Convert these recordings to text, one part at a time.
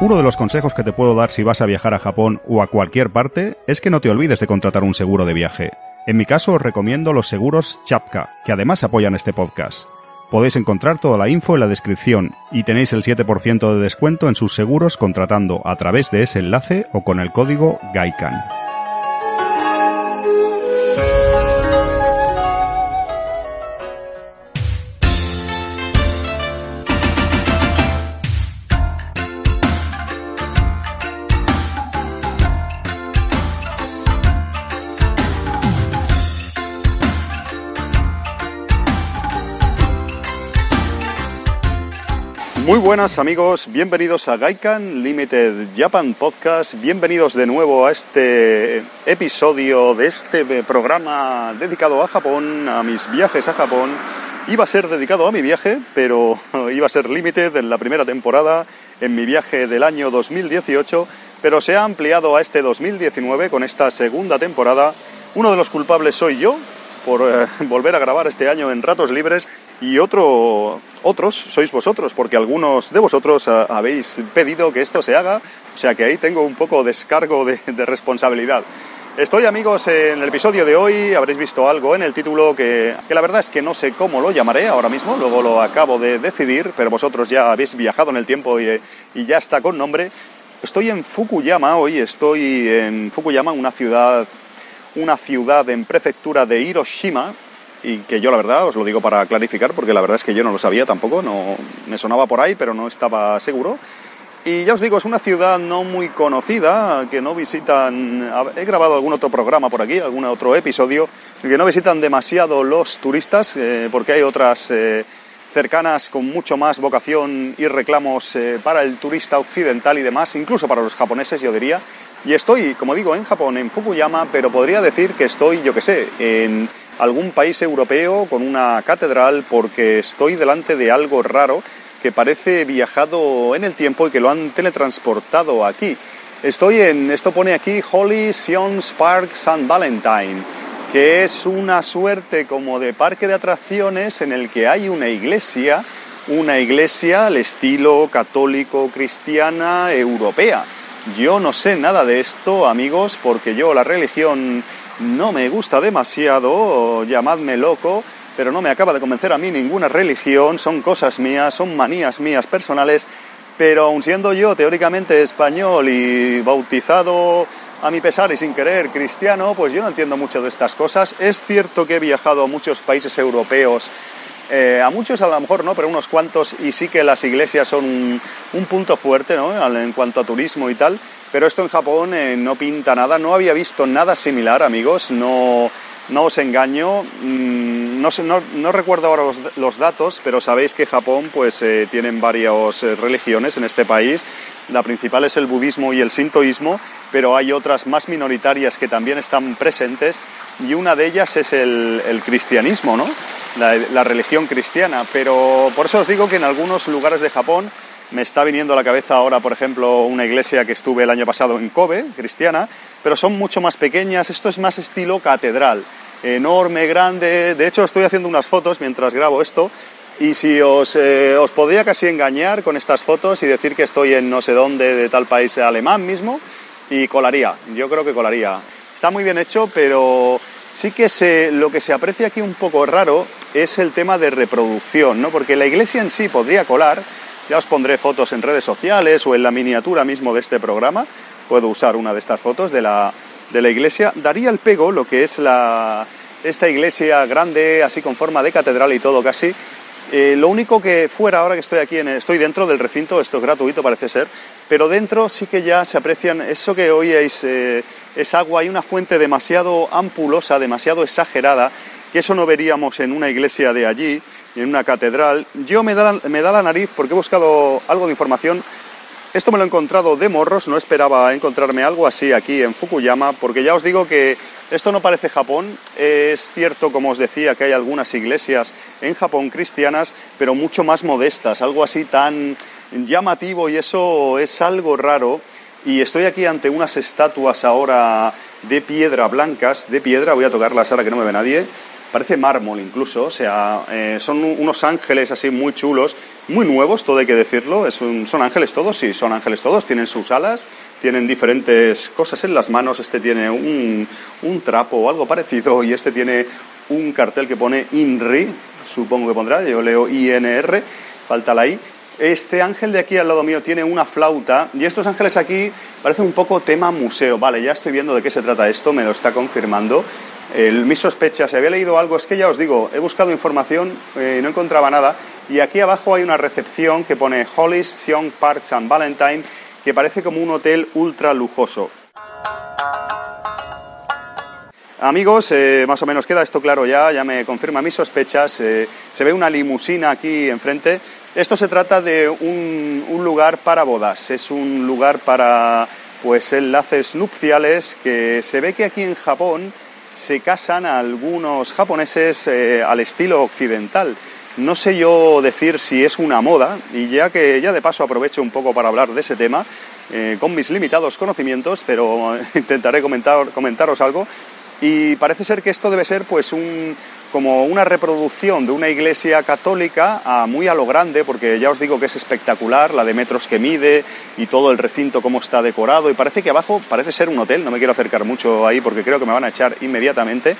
Uno de los consejos que te puedo dar si vas a viajar a Japón o a cualquier parte es que no te olvides de contratar un seguro de viaje. En mi caso os recomiendo los seguros Chapka, que además apoyan este podcast. Podéis encontrar toda la info en la descripción y tenéis el 7% de descuento en sus seguros contratando a través de ese enlace o con el código GAIKAN. Muy buenas amigos, bienvenidos a Gaikan Limited Japan Podcast, bienvenidos de nuevo a este episodio de este programa dedicado a Japón, a mis viajes a Japón. Iba a ser dedicado a mi viaje, pero iba a ser Limited en la primera temporada, en mi viaje del año 2018, pero se ha ampliado a este 2019 con esta segunda temporada. Uno de los culpables soy yo, por eh, volver a grabar este año en ratos libres y otro, otros sois vosotros, porque algunos de vosotros eh, habéis pedido que esto se haga, o sea que ahí tengo un poco descargo de, de responsabilidad. Estoy amigos en el episodio de hoy, habréis visto algo en el título que, que, la verdad es que no sé cómo lo llamaré ahora mismo, luego lo acabo de decidir, pero vosotros ya habéis viajado en el tiempo y, y ya está con nombre. Estoy en Fukuyama hoy, estoy en Fukuyama, una ciudad una ciudad en prefectura de Hiroshima, y que yo la verdad os lo digo para clarificar, porque la verdad es que yo no lo sabía tampoco, no me sonaba por ahí, pero no estaba seguro. Y ya os digo, es una ciudad no muy conocida, que no visitan, he grabado algún otro programa por aquí, algún otro episodio, que no visitan demasiado los turistas, eh, porque hay otras eh, cercanas con mucho más vocación y reclamos eh, para el turista occidental y demás, incluso para los japoneses, yo diría. Y estoy, como digo, en Japón, en Fukuyama, pero podría decir que estoy, yo que sé, en algún país europeo con una catedral porque estoy delante de algo raro que parece viajado en el tiempo y que lo han teletransportado aquí. Estoy en, esto pone aquí Holy Sion's Park St. Valentine, que es una suerte como de parque de atracciones en el que hay una iglesia, una iglesia al estilo católico cristiana europea yo no sé nada de esto, amigos, porque yo la religión no me gusta demasiado, llamadme loco, pero no me acaba de convencer a mí ninguna religión, son cosas mías, son manías mías personales, pero aun siendo yo teóricamente español y bautizado a mi pesar y sin querer cristiano, pues yo no entiendo mucho de estas cosas. Es cierto que he viajado a muchos países europeos eh, a muchos a lo mejor no, pero unos cuantos, y sí que las iglesias son un, punto fuerte ¿no? en cuanto a turismo y tal, pero esto en Japón eh, no pinta nada, no había visto nada similar, amigos, no, no os engaño, mm, no, recuerdo ahora los, datos, pero sabéis que Japón pues eh, tienen varias religiones en este país, la principal es el budismo y el sintoísmo, pero hay otras más minoritarias que también están presentes y una de ellas es el, el cristianismo, ¿no? la, religión cristiana. Pero por eso os digo que en algunos lugares de Japón me está viniendo a la cabeza ahora, por ejemplo, una iglesia que estuve el año pasado en Kobe, cristiana, pero son mucho más pequeñas. Esto es más estilo catedral, enorme, grande. De hecho, estoy haciendo unas fotos mientras grabo esto. Y si os, eh, os podría casi engañar con estas fotos y decir que estoy en no sé dónde de tal país alemán mismo, y colaría, yo creo que colaría. Está muy bien hecho, pero sí que lo que se aprecia aquí un poco raro es el tema de reproducción, ¿no? Porque la iglesia en sí podría colar, ya os pondré fotos en redes sociales o en la miniatura mismo de este programa, puedo usar una de estas fotos de la, de la iglesia, daría el pego lo que es la, esta iglesia grande, así con forma de catedral y todo casi. Eh, lo único que fuera, ahora que estoy aquí, en, estoy dentro del recinto, esto es gratuito parece ser, pero dentro sí que ya se aprecian, eso que oíais eh, es agua, hay una fuente demasiado ampulosa, demasiado exagerada, que eso no veríamos en una iglesia de allí, en una catedral. Yo me da, me da la nariz porque he buscado algo de información. Esto me lo he encontrado de morros, no esperaba encontrarme algo así aquí en Fukuyama, porque ya os digo que esto no parece Japón. Es cierto, como os decía, que hay algunas iglesias en Japón cristianas, pero mucho más modestas, algo así tan llamativo y eso es algo raro. Y estoy aquí ante unas estatuas ahora de piedra blancas, de piedra, voy a tocarlas ahora que no me ve nadie, parece mármol incluso, o sea, eh, son unos ángeles así muy chulos, muy nuevos, todo hay que decirlo. son ángeles todos, sí, son ángeles todos. Tienen sus alas, tienen diferentes cosas en las manos. Este tiene un, un trapo o algo parecido y este tiene un cartel que pone INRI, supongo que pondrá, yo leo INR, falta la I. Este ángel de aquí al lado mío tiene una flauta y estos ángeles aquí parecen un poco tema museo. Vale, ya estoy viendo de qué se trata esto, me lo está confirmando. El, mis sospechas, si había leído algo, es que ya os digo, he buscado información eh, no encontraba nada. Y aquí abajo hay una recepción que pone Hollis, Young Parks and Valentine, que parece como un hotel ultra lujoso. Amigos, eh, más o menos queda esto claro ya, ya me confirma mis sospechas. Eh, se ve una limusina aquí enfrente. Esto se trata de un, un, lugar para bodas, es un lugar para pues enlaces nupciales que se ve que aquí en Japón se casan algunos japoneses eh, al estilo occidental. No sé yo decir si es una moda, y ya que ya de paso aprovecho un poco para hablar de ese tema, eh, con mis limitados conocimientos, pero intentaré comentar, comentaros algo. Y parece ser que esto debe ser pues un, como una reproducción de una iglesia católica a muy a lo grande, porque ya os digo que es espectacular, la de metros que mide y todo el recinto cómo está decorado. Y parece que abajo parece ser un hotel, no me quiero acercar mucho ahí porque creo que me van a echar inmediatamente.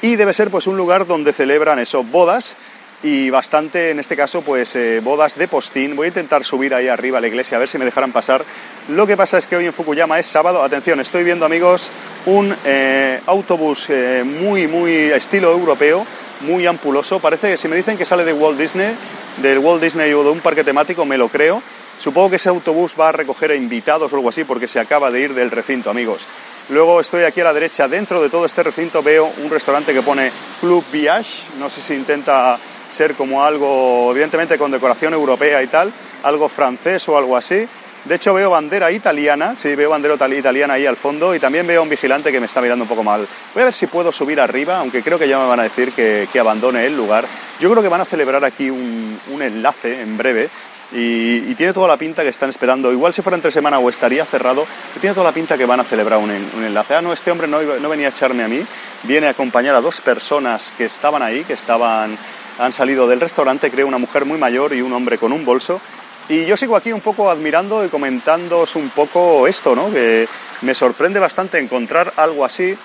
Y debe ser pues un lugar donde celebran eso, bodas y bastante, en este caso, pues eh, bodas de postín. Voy a intentar subir ahí arriba a la iglesia a ver si me dejarán pasar. Lo que pasa es que hoy en Fukuyama es sábado. Atención, estoy viendo, amigos, un eh, autobús eh, muy, muy estilo europeo, muy ampuloso. Parece que si me dicen que sale de Walt Disney, del Walt Disney o de un parque temático, me lo creo. Supongo que ese autobús va a recoger invitados o algo así porque se acaba de ir del recinto, amigos. Luego estoy aquí a la derecha, dentro de todo este recinto veo un restaurante que pone Club Viage. No sé si intenta ser como algo, evidentemente con decoración europea y tal, algo francés o algo así. De hecho veo bandera italiana, sí, veo bandera italiana ahí al fondo y también veo un vigilante que me está mirando un poco mal. Voy a ver si puedo subir arriba, aunque creo que ya me van a decir que, abandone el lugar. Yo creo que van a celebrar aquí un, enlace en breve y, tiene toda la pinta que están esperando. Igual si fuera entre semana o estaría cerrado, tiene toda la pinta que van a celebrar un, enlace. Ah, no, este hombre no, no venía a echarme a mí, viene a acompañar a dos personas que estaban ahí, que estaban han salido del restaurante, creo, una mujer muy mayor y un hombre con un bolso. Y yo sigo aquí un poco admirando y comentándoos un poco esto, ¿no? Que me sorprende bastante encontrar algo así.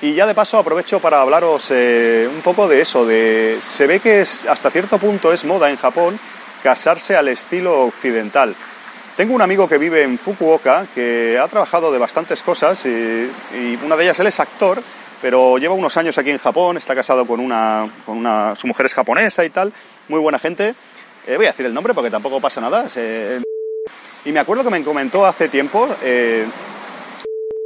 Y ya de paso aprovecho para hablaros eh, un poco de eso, de se ve que hasta cierto punto es moda en Japón casarse al estilo occidental. Tengo un amigo que vive en Fukuoka que ha trabajado de bastantes cosas y, y una de ellas él es actor pero lleva unos años aquí en Japón, está casado con una, con una su mujer es japonesa y tal, muy buena gente. Eh, voy a decir el nombre porque tampoco pasa nada. y me acuerdo que me comentó hace tiempo, eh,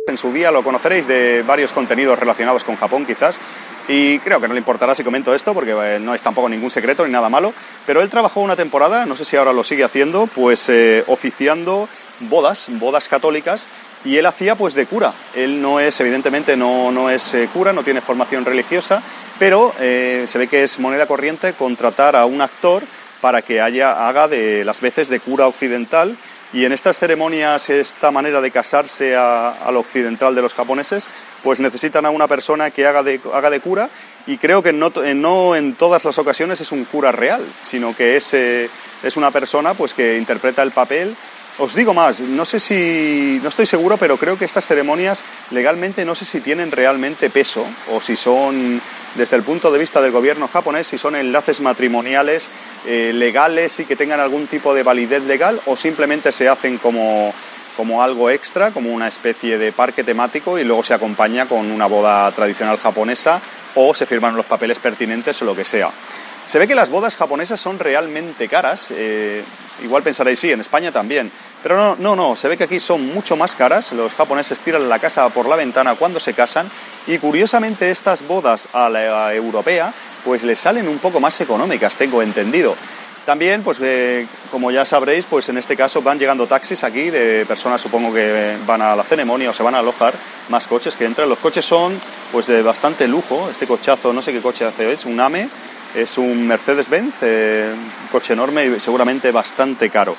en su día lo conoceréis de varios contenidos relacionados con Japón quizás, y creo que no le importará si comento esto porque eh, no es tampoco ningún secreto ni nada malo, pero él trabajó una temporada, no sé si ahora lo sigue haciendo, pues oficiando bodas, bodas católicas y él hacía pues de cura. Él no es, evidentemente no, no es eh, cura, no tiene formación religiosa, pero eh, se ve que es moneda corriente contratar a un actor para que haya, haga de las veces de cura occidental y en estas ceremonias, esta manera de casarse a, lo occidental de los japoneses, pues necesitan a una persona que haga de, haga de cura y creo que no, no, en todas las ocasiones es un cura real, sino que es, eh, es una persona pues que interpreta el papel os digo más, no sé si, no estoy seguro, pero creo que estas ceremonias legalmente no sé si tienen realmente peso o si son, desde el punto de vista del gobierno japonés, si son enlaces matrimoniales eh, legales y que tengan algún tipo de validez legal o simplemente se hacen como, como algo extra, como una especie de parque temático y luego se acompaña con una boda tradicional japonesa o se firman los papeles pertinentes o lo que sea. Se ve que las bodas japonesas son realmente caras. Eh, igual pensaréis, sí, en España también. Pero no, no, no, se ve que aquí son mucho más caras. Los japoneses tiran la casa por la ventana cuando se casan. Y curiosamente estas bodas a la europea pues les salen un poco más económicas, tengo entendido. También, pues eh, como ya sabréis, pues en este caso van llegando taxis aquí de personas, supongo que van a la ceremonia o se van a alojar, más coches que entran. Los coches son pues de bastante lujo. Este cochazo, no sé qué coche hace, es un AME es un Mercedes-Benz, eh, un coche enorme y seguramente bastante caro.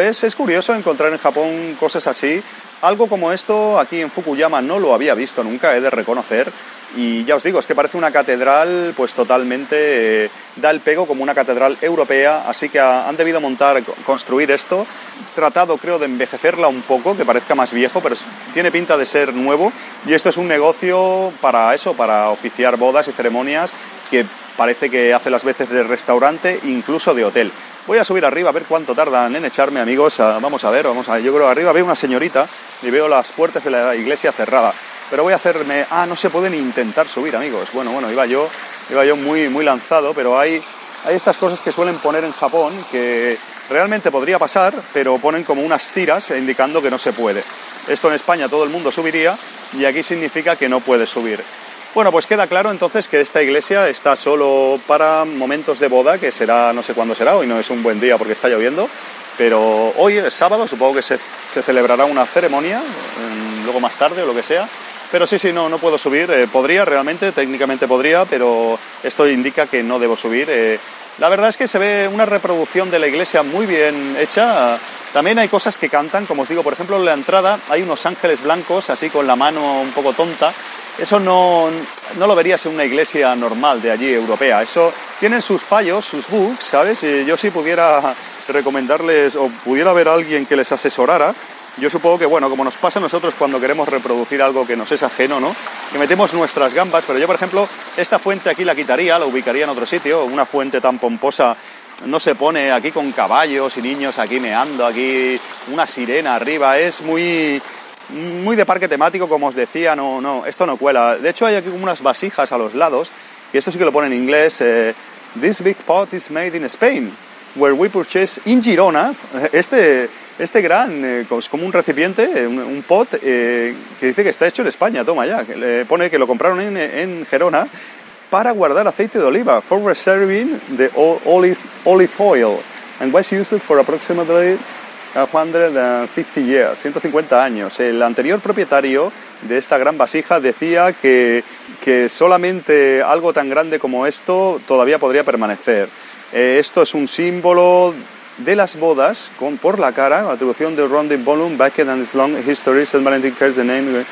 Es, curioso encontrar en Japón cosas así. Algo como esto aquí en Fukuyama no lo había visto nunca, he de reconocer. y ya os digo, es que parece una catedral pues totalmente, eh, da el pego como una catedral europea, así que han debido montar, construir esto, tratado creo de envejecerla un poco, que parezca más viejo, pero tiene pinta de ser nuevo y esto es un negocio para eso, para oficiar bodas y ceremonias que parece que hace las veces de restaurante, incluso de hotel. Voy a subir arriba a ver cuánto tardan en echarme, amigos. Vamos a ver, vamos a ver. Yo creo arriba veo una señorita y veo las puertas de la iglesia cerradas. Pero voy a hacerme. Ah, no se pueden intentar subir, amigos. Bueno, bueno, iba yo, iba yo muy, muy lanzado, pero hay, hay estas cosas que suelen poner en Japón que realmente podría pasar, pero ponen como unas tiras indicando que no se puede. Esto en España todo el mundo subiría y aquí significa que no puede subir. Bueno, pues queda claro entonces que esta iglesia está solo para momentos de boda, que será, no sé cuándo será, hoy no es un buen día porque está lloviendo, pero hoy es sábado, supongo que se, celebrará una ceremonia, luego más tarde o lo que sea. Pero sí, sí, no, no puedo subir. Eh, podría realmente, técnicamente podría, pero esto indica que no debo subir. Eh, la verdad es que se ve una reproducción de la iglesia muy bien hecha. También hay cosas que cantan, como os digo, por ejemplo, en la entrada hay unos ángeles blancos, así con la mano un poco tonta, eso no, no, lo verías en una iglesia normal de allí, europea. Eso tienen sus fallos, sus bugs, ¿sabes? Y yo si pudiera recomendarles o pudiera haber alguien que les asesorara, yo supongo que, bueno, como nos pasa a nosotros cuando queremos reproducir algo que nos es ajeno, ¿no? Que metemos nuestras gambas, pero yo, por ejemplo, esta fuente aquí la quitaría, la ubicaría en otro sitio, una fuente tan pomposa no se pone aquí con caballos y niños aquí meando, aquí una sirena arriba, es muy muy de parque temático, como os decía, no, no, esto no cuela. De hecho, hay aquí como unas vasijas a los lados, y esto sí que lo pone en inglés. Eh, This big pot is made in Spain, where we purchase in Girona. Este, este gran, eh, es como un recipiente, un, pot, eh, que dice que está hecho en España, toma ya. Le pone que lo compraron en, en Gerona para guardar aceite de oliva, for reserving the olive, olive oil, and was used for approximately 150 years, 150 años. El anterior propietario de esta gran vasija decía que, que solamente algo tan grande como esto todavía podría permanecer. Eh, esto es un símbolo de las bodas con por la cara, atribución de Rondin Volume, Bucket and long history, St. Valentin cares the name.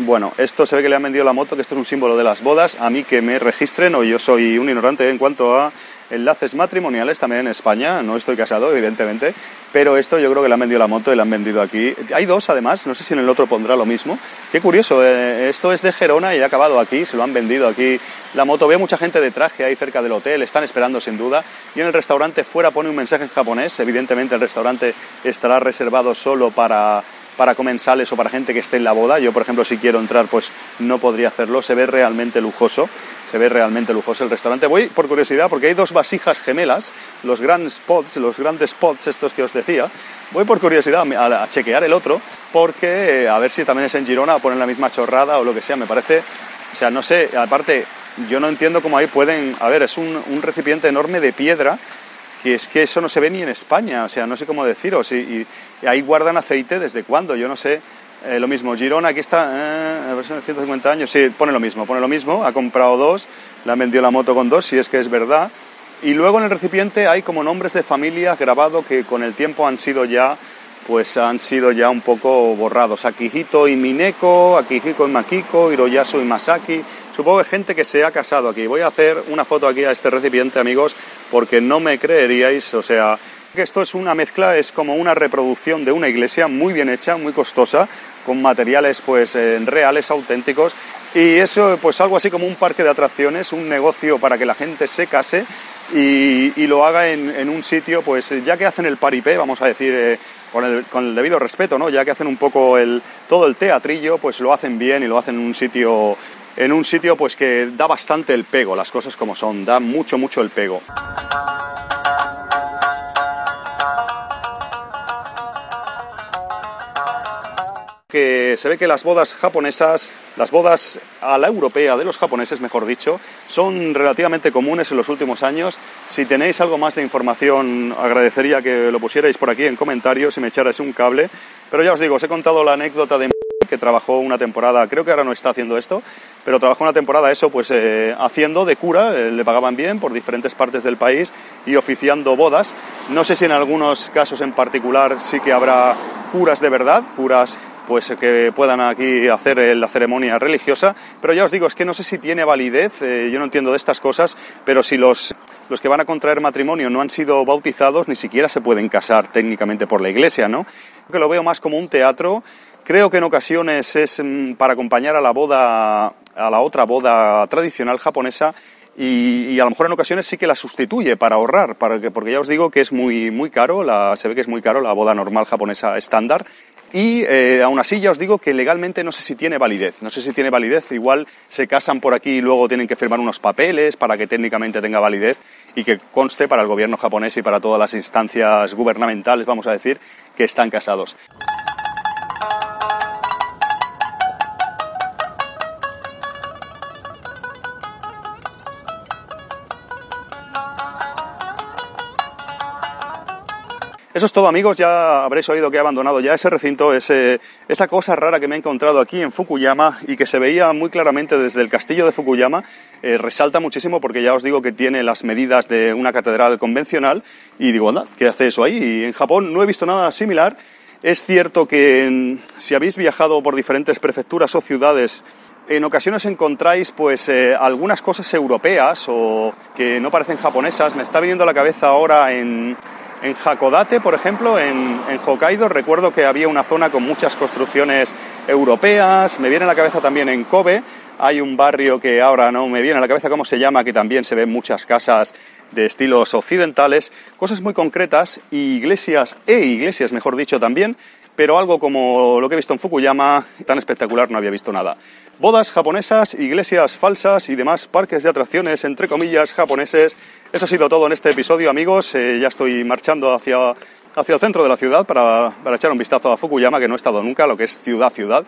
Bueno, esto se ve que le han vendido la moto, que esto es un símbolo de las bodas. A mí que me registren, o yo soy un ignorante en cuanto a enlaces matrimoniales también en España. No estoy casado, evidentemente, pero esto yo creo que le han vendido la moto y la han vendido aquí. Hay dos además, no sé si en el otro pondrá lo mismo. Qué curioso, eh, esto es de Gerona y ha acabado aquí, se lo han vendido aquí. La moto, veo mucha gente de traje ahí cerca del hotel, están esperando sin duda. Y en el restaurante fuera pone un mensaje en japonés. Evidentemente el restaurante estará reservado solo para para comensales o para gente que esté en la boda. Yo, por ejemplo, si quiero entrar, pues no podría hacerlo. Se ve realmente lujoso se ve realmente lujoso el restaurante. Voy por curiosidad porque hay dos vasijas gemelas, los grandes spots, los grandes spots estos que os decía. Voy por curiosidad a, chequear el otro porque eh, a ver si también es en Girona o ponen la misma chorrada o lo que sea. Me parece, o sea, no sé, aparte yo no entiendo cómo ahí pueden, a ver, es un, recipiente enorme de piedra que es que eso no se ve ni en España, o sea, no sé cómo deciros, y, ahí guardan aceite desde cuándo, yo no sé, eh, lo mismo, Girona, aquí está, eh, versión de 150 años, sí, pone lo mismo, pone lo mismo, ha comprado dos, le han vendido la moto con dos, si es que es verdad. Y luego en el recipiente hay como nombres de familias grabados que con el tiempo han sido ya, pues han sido ya un poco borrados. Akihito y Mineko, Akihiko y Makiko, Hiroyasu y Masaki. Supongo que gente que se ha casado aquí. Voy a hacer una foto aquí a este recipiente, amigos, porque no me creeríais, o sea, que esto es una mezcla, es como una reproducción de una iglesia muy bien hecha, muy costosa, con materiales pues eh, reales, auténticos. Y eso, pues algo así como un parque de atracciones, un negocio para que la gente se case y, lo haga en, un sitio, pues ya que hacen el paripé, vamos a decir, eh, con, el, con, el, debido respeto, ¿no? Ya que hacen un poco el, todo el teatrillo, pues lo hacen bien y lo hacen en un sitio, en un sitio pues que da bastante el pego, las cosas como son, da mucho, mucho el pego. que se ve que las bodas japonesas, las bodas a la europea de los japoneses, mejor dicho, son relativamente comunes en los últimos años. Si tenéis algo más de información, agradecería que lo pusierais por aquí en comentarios y me echarais un cable. Pero ya os digo, os he contado la anécdota de que trabajó una temporada, creo que ahora no está haciendo esto, pero trabajó una temporada eso, pues eh, haciendo de cura, eh, le pagaban bien por diferentes partes del país y oficiando bodas. No sé si en algunos casos en particular sí que habrá curas de verdad, curas pues que puedan aquí hacer la ceremonia religiosa. Pero ya os digo, es que no sé si tiene validez, yo no entiendo de estas cosas, pero si los los que van a contraer matrimonio no han sido bautizados, ni siquiera se pueden casar técnicamente por la iglesia, ¿no? Que lo veo más como un teatro. Creo que en ocasiones es mm, para acompañar a la boda, a la otra boda tradicional japonesa, y, a lo mejor en ocasiones sí que la sustituye para ahorrar, para que, porque ya os digo que es muy, muy caro, la, se ve que es muy caro la boda normal japonesa estándar, y eh, aún así ya os digo que legalmente no sé si tiene validez. No sé si tiene validez. Igual se casan por aquí y luego tienen que firmar unos papeles para que técnicamente tenga validez y que conste para el gobierno japonés y para todas las instancias gubernamentales, vamos a decir, que están casados. Eso es todo amigos, ya habréis oído que he abandonado ya ese recinto, ese, esa cosa rara que me he encontrado aquí en Fukuyama y que se veía muy claramente desde el castillo de Fukuyama, eh, resalta muchísimo porque ya os digo que tiene las medidas de una catedral convencional y digo, anda, ¿qué hace eso ahí? Y en Japón no he visto nada similar. Es cierto que si habéis viajado por diferentes prefecturas o ciudades en ocasiones encontráis pues eh, algunas cosas europeas o que no parecen japonesas. Me está viniendo a la cabeza ahora en, en Hakodate, por ejemplo, en, Hokkaido, recuerdo que había una zona con muchas construcciones europeas. Me viene a la cabeza también en Kobe. Hay un barrio que ahora no me viene a la cabeza cómo se llama, que también se ven muchas casas de estilos occidentales, cosas muy concretas, iglesias e iglesias, mejor dicho, también, pero algo como lo que he visto en Fukuyama, tan espectacular no había visto nada. Bodas japonesas, iglesias falsas y demás parques de atracciones, entre comillas, japoneses. Eso ha sido todo en este episodio, amigos. Eh, ya estoy marchando hacia, hacia el centro de la ciudad para, para echar un vistazo a Fukuyama, que no he estado nunca, lo que es ciudad-ciudad.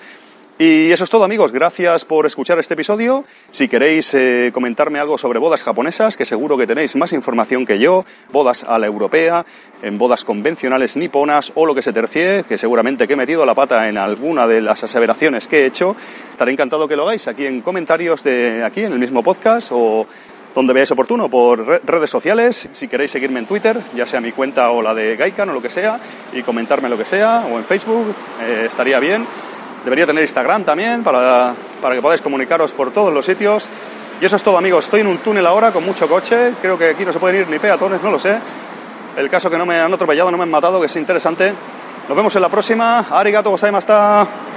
Y eso es todo amigos, gracias por escuchar este episodio. Si queréis eh, comentarme algo sobre bodas japonesas, que seguro que tenéis más información que yo, bodas a la europea, en bodas convencionales niponas o lo que se tercie, que seguramente que he metido la pata en alguna de las aseveraciones que he hecho, estaré encantado que lo hagáis aquí en comentarios de aquí en el mismo podcast o donde veáis oportuno, por redes sociales, si queréis seguirme en Twitter, ya sea mi cuenta o la de Gaikan o lo que sea, y comentarme lo que sea, o en Facebook, eh, estaría bien. Debería tener Instagram también para, para que podáis comunicaros por todos los sitios. Y eso es todo, amigos. Estoy en un túnel ahora con mucho coche. Creo que aquí no se pueden ir ni peatones, no lo sé. El caso que no me han atropellado, no me han matado, que es interesante. Nos vemos en la próxima. Arigato gozaimashita.